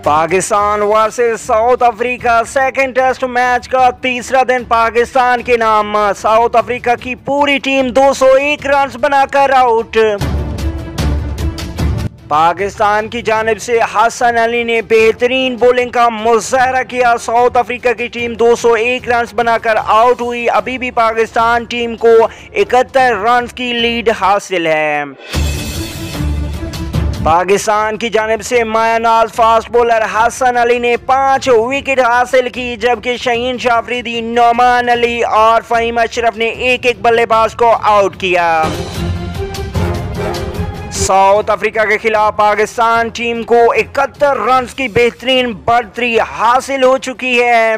Pakistan versus South Africa second test match का तीसरा दिन पाकिस्तान के नाम साउथ अफ्रीका की पूरी टीम 201 रन बनाकर आउट पाकिस्तान की जानब से हसन अली ने बेहतरीन बॉलिंग का मुजाहरा किया। साउथ अफ्रीका की टीम 201 रन बनाकर आउट हुई। अभी भी पाकिस्तान टीम को इकहत्तर रन की लीड हासिल है। पाकिस्तान की जानब से मायानाज फास्ट बॉलर हसन अली ने पाँच विकेट हासिल की, जबकि शहीन शाफरीदी नोमान अली और फ़हीम अशरफ ने एक एक बल्लेबाज को आउट किया। साउथ अफ्रीका के खिलाफ पाकिस्तान टीम को इकहत्तर रन की बेहतरीन बढ़तरी हासिल हो चुकी है।